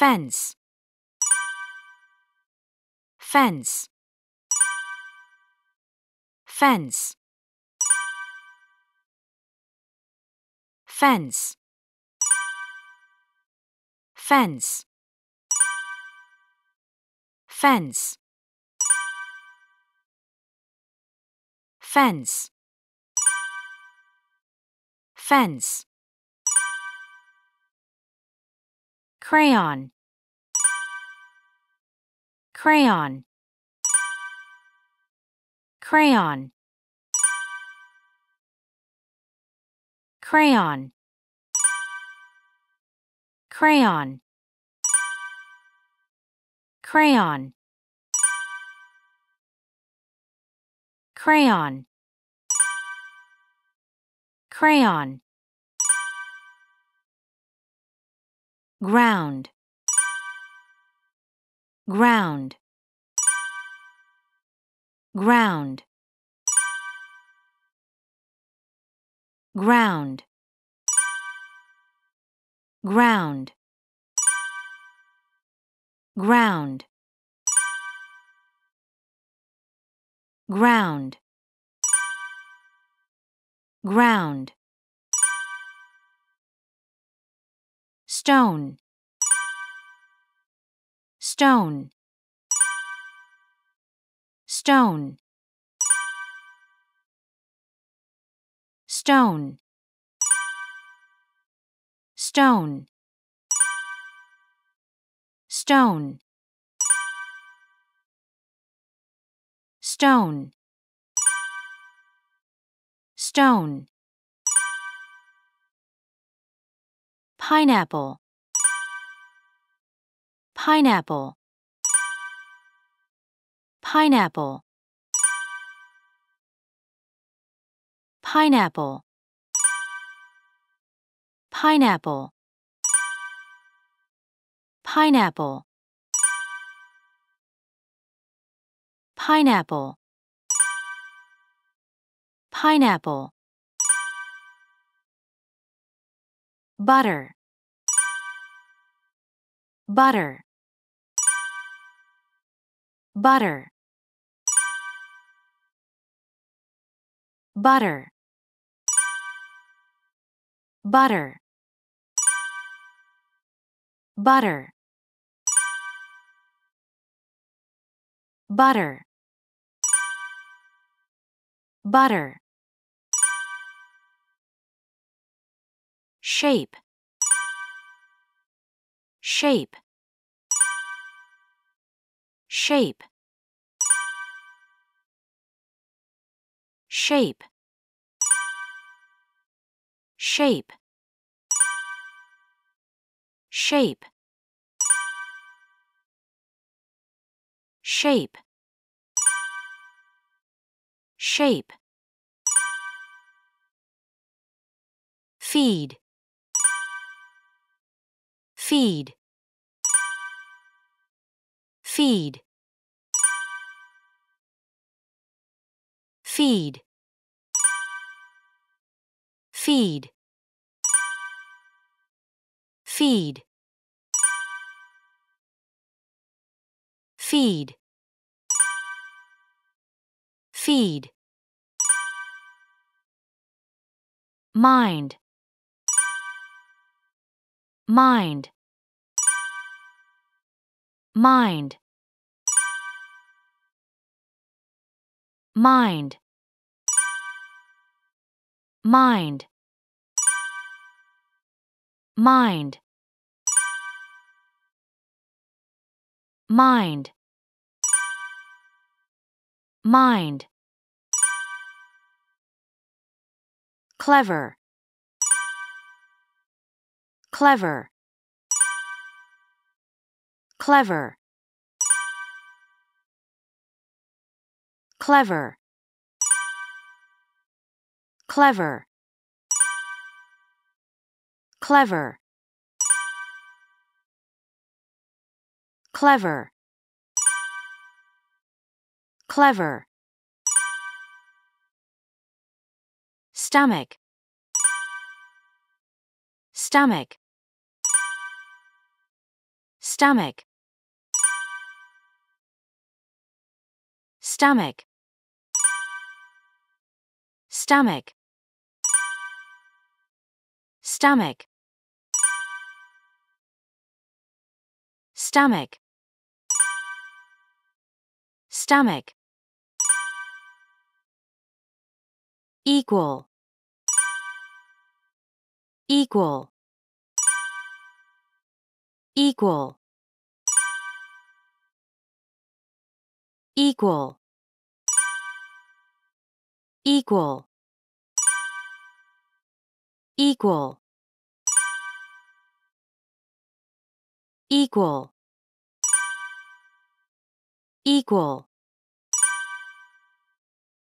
fence. Fence. Fence. Fence. Fence. Fence. Fence. Fence crayon. Crayon. Crayon. Crayon. Crayon. Crayon. Crayon. Crayon ground. Ground. Ground. Ground. Ground. Ground. Ground. Ground stone. Stone. Stone. Stone. Stone. Stone. Stone. Stone. Pineapple pineapple. Pineapple. Pineapple. Pineapple. Pineapple. Pineapple. Pineapple. Butter. Butter butter. Butter. Butter. Butter. Butter. Butter. Shape. Shape. Shape shape. Shape. Shape. Shape. Shape. Feed. Feed. Feed feed. Feed. Feed. Feed. Feed. Mind. Mind. Mind mind. Mind. Mind. Mind. Mind. Clever. Clever. Clever clever. Clever. Clever. Clever. Clever. Stomach. Stomach. Stomach. Stomach stomach. Stomach. Stomach. Stomach. Equal. Equal. Equal. Equal. Equal equal equal equal